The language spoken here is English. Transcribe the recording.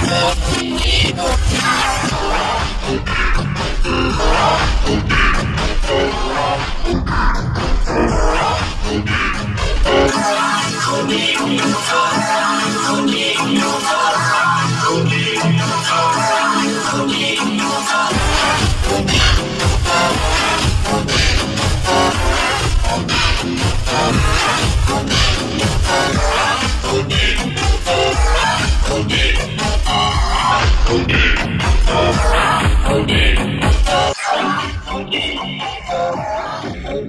you Oh,